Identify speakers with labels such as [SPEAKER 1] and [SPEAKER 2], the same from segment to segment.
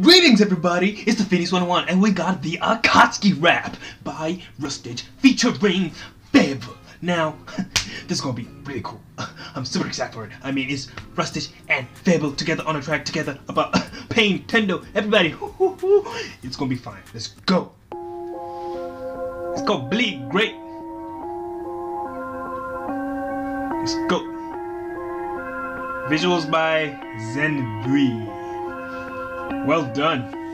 [SPEAKER 1] Greetings, everybody! It's the Phoenix 101, and we got the Akatsuki rap by Rustage featuring Feb. Now, this is gonna be really cool. I'm super excited for it. I mean, it's Rustage and FabvL together on a track together about Pain, Tendo, everybody. It's gonna be fine. Let's go. Let's go, bleed great. Let's go. Visuals by Zenbui. Well done.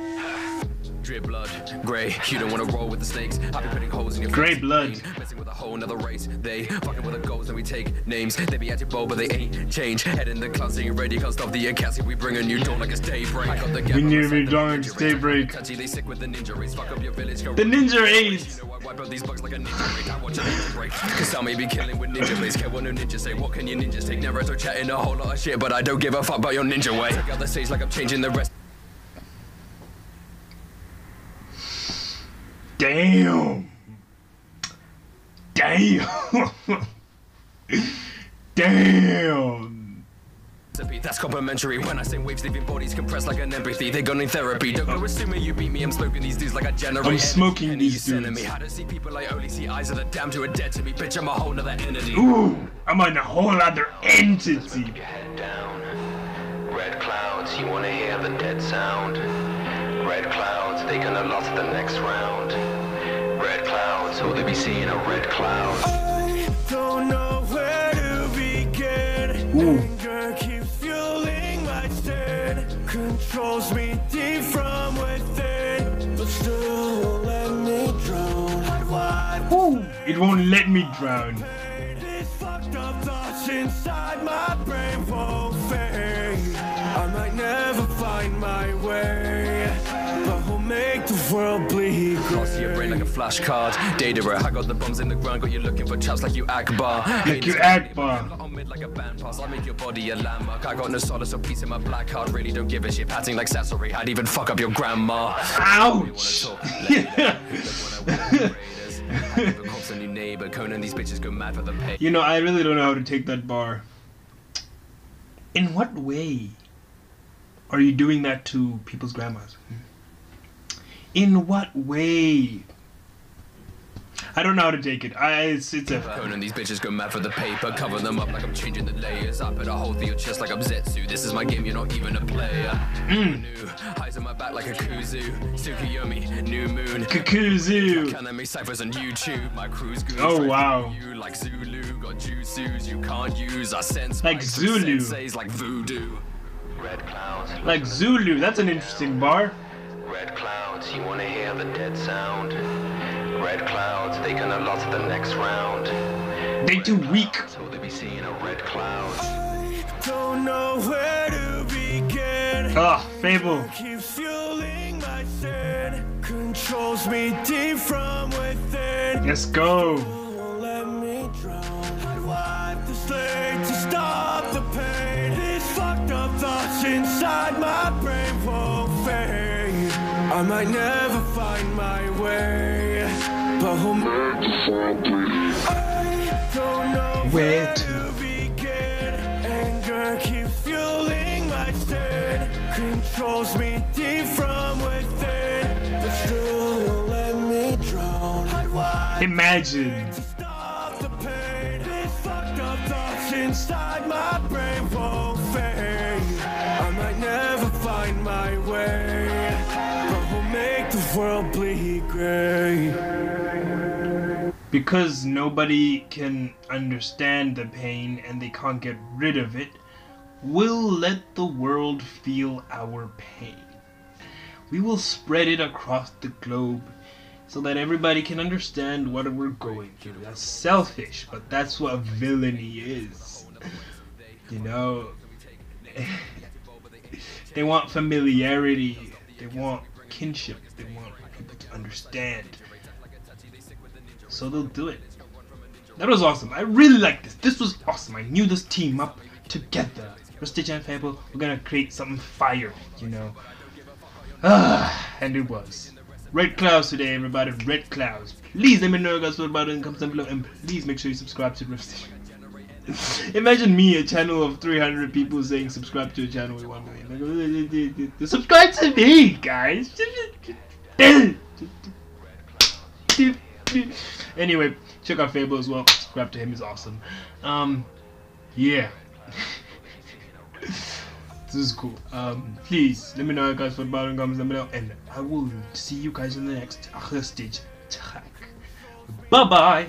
[SPEAKER 2] Drip blood, grey. You don't wanna roll with the snakes. I'll be putting holes in your
[SPEAKER 1] Grey blood.
[SPEAKER 2] Messing with a whole nother race. They fucking with the goals and we take names. They be at your bowl, but they ain't change. Head in the cloud, singing ready, can't stop the accounts. We bring a new dawn like it's daybreak. I got the
[SPEAKER 1] We knew we dawn like it's daybreak.
[SPEAKER 2] Touchy, they sick with the ninja race. Fuck up your village.
[SPEAKER 1] The ninja.
[SPEAKER 2] You I wipe out these bugs like a ninja break. I watch a ninja break. Cause I may be killing with ninja blades. Care what no ninja say. What can you ninjas take? Naruto chatting a whole lot of shit, but I don't give a fuck about your ninja way. Check out the stage like I'm changing the rest.
[SPEAKER 1] Damn. Damn. Damn.
[SPEAKER 2] That's complimentary. When I say waves leaving bodies compressed like an empathy, They're gonna need therapy. Don't go assuming you beat me. I'm smoking these dudes like I generate.
[SPEAKER 1] I'm smoking
[SPEAKER 2] energy.
[SPEAKER 1] these
[SPEAKER 2] Sending
[SPEAKER 1] dudes.
[SPEAKER 2] Me. How to see people I only see eyes of the damned who are dead to me. Bitch, I'm a whole nother entity.
[SPEAKER 1] Ooh, I'm on a whole other entity.
[SPEAKER 3] your head down. Red clouds, you wanna hear the dead sound. Red clouds, they gonna lost the next round. Red clouds, will they be seeing a red cloud?
[SPEAKER 4] I don't know where to begin.
[SPEAKER 1] Ooh.
[SPEAKER 4] Anger keeps fueling my sin. Controls me deep from within, but still won't let me drown. I wipe
[SPEAKER 1] Ooh, it won't let me drown.
[SPEAKER 4] these fucked up thoughts inside my brain won't fade. I might never find my way,
[SPEAKER 2] Lost to your brain like a flashcard. Data, I got the bombs in the ground. Got you looking for chaps like you Akbar.
[SPEAKER 1] Like you Akbar.
[SPEAKER 2] On mid like a band pass. I make your body a landmark. I got no solace or peace in my black heart. Really don't give a shit. Patting like Sasori. I'd even fuck up your grandma.
[SPEAKER 1] Ouch. you know, I really don't know how to take that bar. In what way are you doing that to people's grandmas? Hmm. In what way? I don't know how to take it. I it's, it's a
[SPEAKER 2] Konan, these bitches go mad for the paper. Cover them up like I'm changing the layers. I put a hole through your chest like I'm Zetsu. This is my game, you're not even a player.
[SPEAKER 1] Mm.
[SPEAKER 2] New, eyes on my back like Kakuzu. Tsukuyomi, new moon.
[SPEAKER 1] Kakuzu.
[SPEAKER 2] Anime ciphers on YouTube. My crew's good.
[SPEAKER 1] Oh, wow.
[SPEAKER 2] You like Zulu, got jutsus you can't use. I sense
[SPEAKER 1] Like Zulu.
[SPEAKER 2] with senseis like voodoo.
[SPEAKER 3] Red clouds,
[SPEAKER 1] Like Zulu. That's an interesting bar.
[SPEAKER 3] red clouds, you wanna hear the dead sound. Red clouds, they gonna lost the next round.
[SPEAKER 1] They too weak.
[SPEAKER 3] So they be seeing a red cloud.
[SPEAKER 4] I don't know where to begin.
[SPEAKER 1] Ah, FabvL.
[SPEAKER 4] keeps fueling my sin. Controls me deep from within.
[SPEAKER 1] Let's go.
[SPEAKER 4] I might never find my way, but we'll make I don't know
[SPEAKER 1] Where
[SPEAKER 4] where
[SPEAKER 1] to?
[SPEAKER 4] begin. Anger keeps fueling my sin. Controls me deep from within, but still won't let me drown.
[SPEAKER 1] Imagine.
[SPEAKER 4] stop the pain. These fucked up thoughts inside my the world bleed gray.
[SPEAKER 1] Because nobody can understand the pain and they can't get rid of it, we'll let the world feel our pain. We will spread it across the globe so that everybody can understand what we're going through. That's selfish, but that's what villainy is. You know, they want familiarity, they want kinship, they want people to understand. So they'll do it. That was awesome. I really like this. This was awesome. I knew this team up together. Rustage and FabvL, we're gonna create something fire, you know. Ah, and it was. Red Clouds today, everybody. Red Clouds. Please let me know, guys, what about it in the comments down below. And please make sure you subscribe to Rustage. Imagine me, a channel of 300 people saying subscribe to a channel with 1 million. Like, uh, uh, uh, subscribe to me, guys. anyway, check out FabvL as well. Subscribe to him, he's awesome. Um, yeah. this is cool. Um, please let me know, guys, for in comments down below, and I will see you guys in the next stage. Bye bye.